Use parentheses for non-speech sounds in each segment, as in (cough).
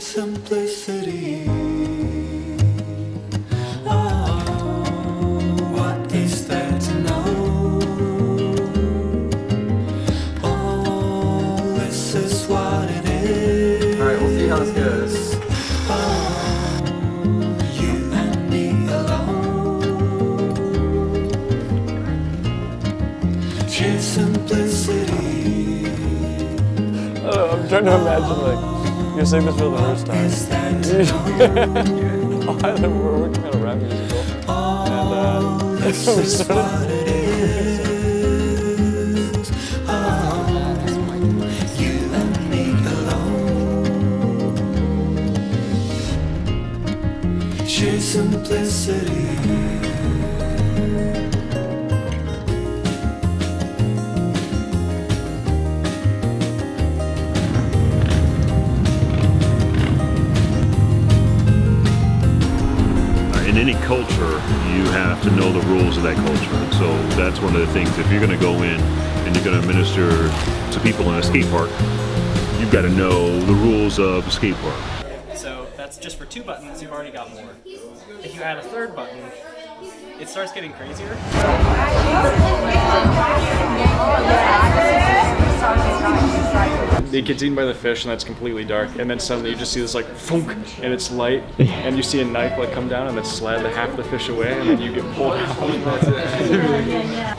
simplicity. Oh, what is there to know? Oh, this is what it is. Alright, we'll see how this goes. You and me alone. Sheer simplicity. Uh, I'm trying to imagine like you're saying this for the first time. Is there to know? I we were working on a rap musical, and uh, (laughs) we started. what it culture, you have to know the rules of that culture. And so that's one of the things. If you're going to go in and you're going to minister to people in a skate park, you've got to know the rules of a skate park. So that's just for two buttons, you've already got more. If you add a third button, it starts getting crazier. It gets eaten by the fish, and that's completely dark. And then suddenly you just see this like funk, and it's light, and you see a knife like come down and then slide the half the fish away, and then you get pulled out. And that's (laughs) it.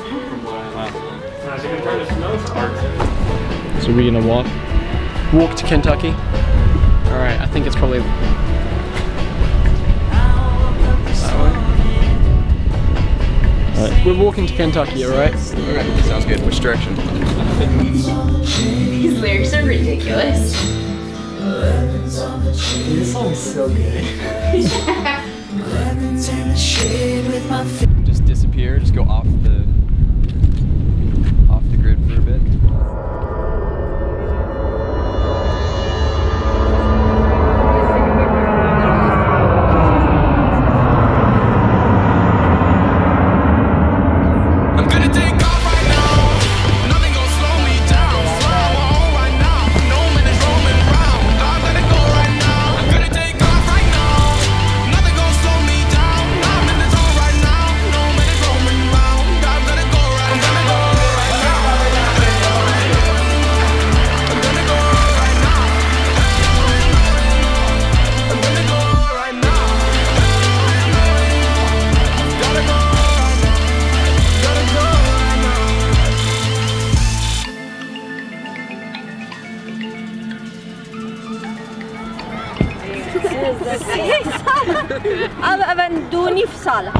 So we're gonna walk, walk to Kentucky. All right, I think it's probably right, we're walking to Kentucky, all right? Okay, sounds good. Which direction? His lyrics are ridiculous. This song is so good. (laughs) Just disappear, just go off the I'm Avanduni Fsala.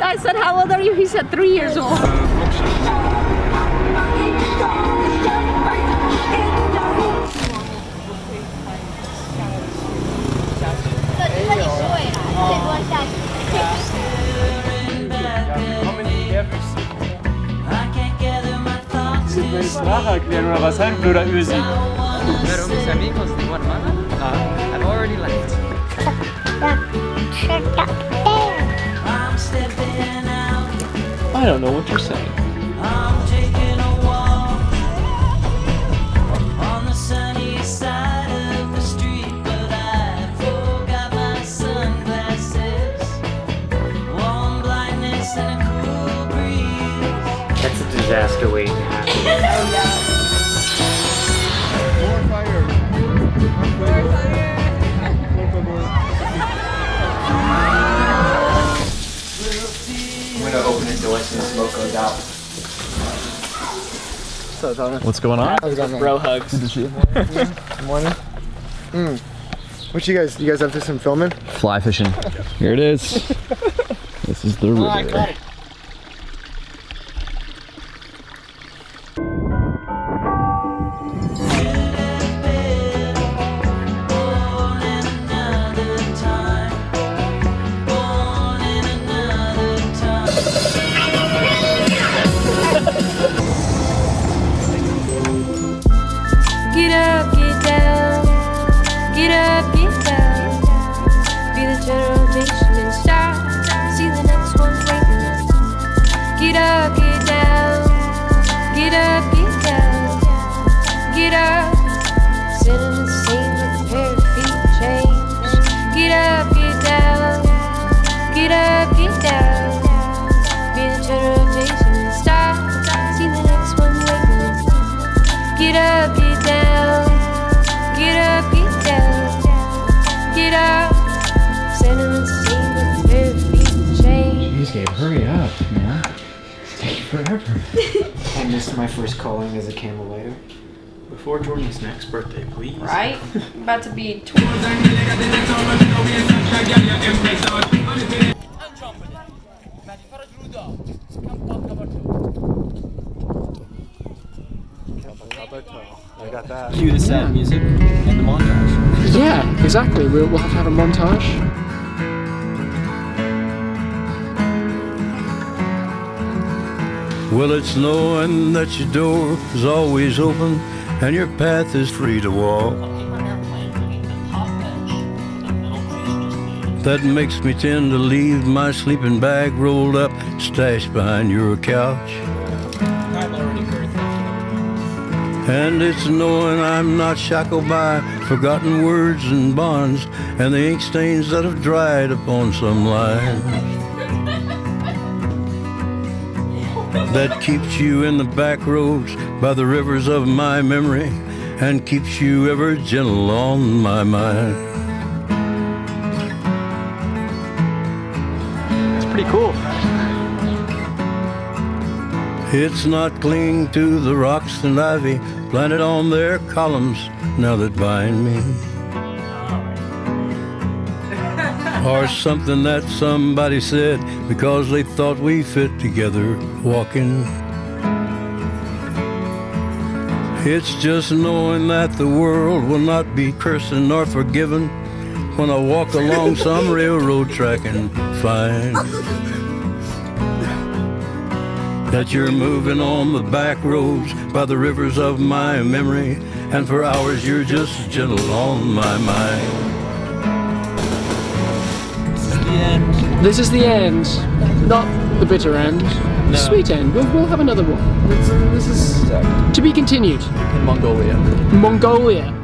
I said, how old are you? He said, three years old. Spracherklärung oder was halten oder Ösi? Pero mis amigos de Guatemala have already left. I don't know what you're saying. That's a disaster waiting to (laughs) happen. Gonna the door so the smoke goes out. What's going on? Bro hugs. good to see you Morning. Mm. What you guys? You guys up to some filming? Fly fishing. (laughs) Here it is. (laughs) this is the river. Get man. It's taking forever. (laughs) I missed my first calling as a camel layer. Before Jordan's next birthday, please. Right? (laughs) About to be I got that. Cue the sad music and the montage. Yeah, exactly. We'll, we'll have to have a montage. Well, it's knowing that your door is always open and your path is free to walk. That makes me tend to leave my sleeping bag rolled up, stashed behind your couch. And it's knowing I'm not shackled by forgotten words and bonds and the ink stains that have dried upon some line. That keeps you in the back roads by the rivers of my memory and keeps you ever gentle on my mind. It's pretty cool. It's not clinging to the rocks and ivy planted on their columns now that bind me. Or something that somebody said because they thought we fit together walking. It's just knowing that the world will not be cursing nor forgiven when I walk along some (laughs) railroad track and find that you're moving on the back roads by the rivers of my memory, and for hours you're just gentle on my mind. This is the end. Not the bitter end. The sweet end. We'll, we'll have another one. This, this is uh, to be continued. In Mongolia. Mongolia.